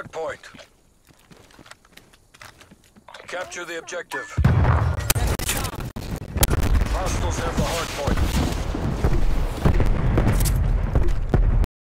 hard point. Capture the objective. Hostiles have the hard point.